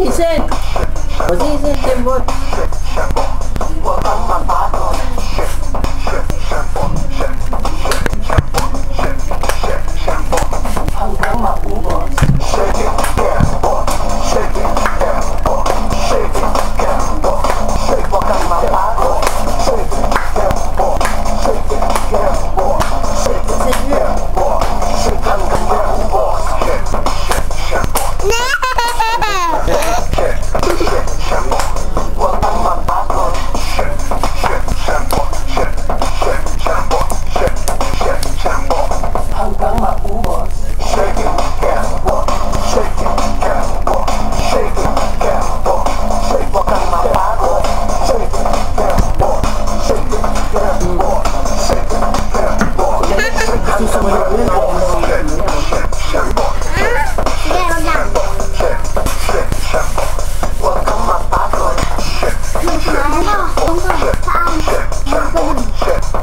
he said? Was he saying what? 然后通过它按，然后会让你。